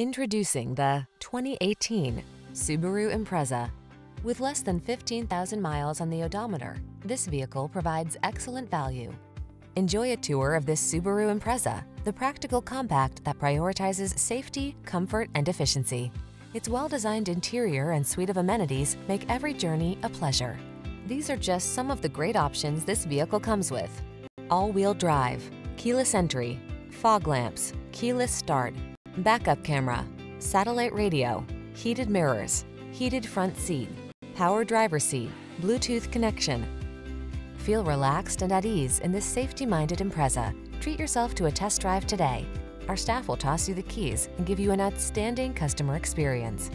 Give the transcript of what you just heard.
Introducing the 2018 Subaru Impreza. With less than 15,000 miles on the odometer, this vehicle provides excellent value. Enjoy a tour of this Subaru Impreza, the practical compact that prioritizes safety, comfort, and efficiency. Its well-designed interior and suite of amenities make every journey a pleasure. These are just some of the great options this vehicle comes with. All-wheel drive, keyless entry, fog lamps, keyless start, backup camera, satellite radio, heated mirrors, heated front seat, power driver seat, Bluetooth connection. Feel relaxed and at ease in this safety-minded Impreza. Treat yourself to a test drive today. Our staff will toss you the keys and give you an outstanding customer experience.